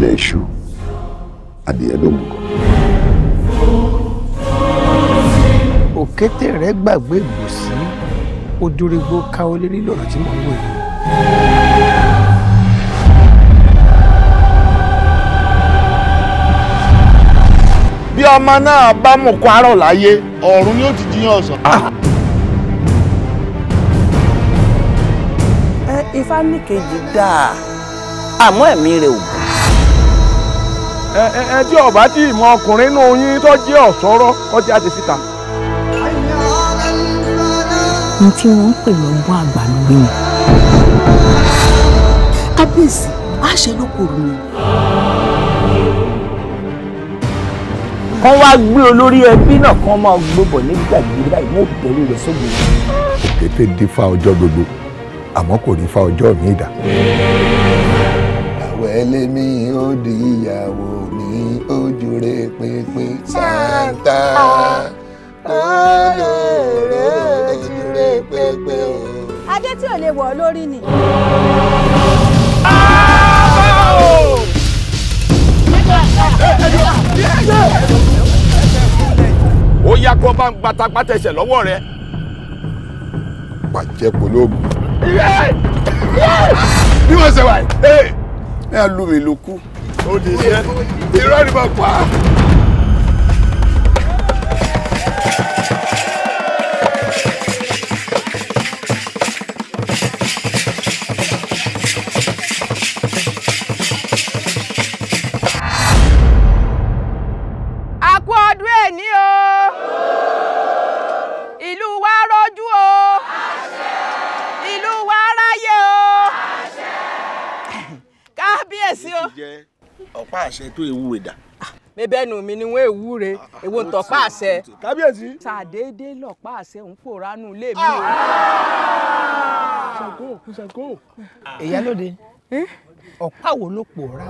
lẹ́ṣù adìyẹ ló mú kọ. òkété rẹ gbàgbé ìgbòsí ojúrigbó káwọ́ lérí lọ́rọ̀ tí mò ń wò yìí. bí ọmọ náà bá mú kó arọ láyé ọ̀run ni ó ti jiyàn ọ̀sán. ẹ ifá ní kejì dáa àmọ́ ẹ̀mí rẹ̀ ò gùn. Ẹ ẹ tí ọba tí ìmọ̀ ọkùnrin nù yín tó jẹ́ ọ̀sọ́rọ́ kọjá ti síta. ní tí wọ́n ń pè lọ́gbọ́n àgbà lórí mi. kábíyèsí àṣẹ ló kòrò ni. kán wá gbé olórí ẹbí náà kán máa gbébọ̀ ní gbàgbé báyìí wọ́n rẹ̀ sógun. òkété dífá ọjọ́ gbogbo àmọ́ kò rí fá ọjọ́ mi dà. àwẹ̀ lèmi ojú rẹ̀ pínpín sáńtà olóore ojú rẹ̀ pínpín o. adé tí ò lè wọ̀ lórí ni. ó yá kó bá ń gbatagbata ẹsẹ̀ lọ́wọ́ rẹ. pàjẹ́ polóògùn. bí wọ́n ṣe wà yìí. ẹ lù mí ló kú. ó di iṣẹ́ irọ́ ni mo pa. a o. ọ̀pá àṣẹ tó ewu ẹ̀dá. mebẹ́nu mi ni wọ́n èwúre èwo ń tọ́pá àṣẹ. kábíyèsí. sàdédé lọ́pá àṣẹ ń pòránù ilé mi o. ṣàgó ṣàgó. ìyálóde ọ̀pá wo ló pòórá.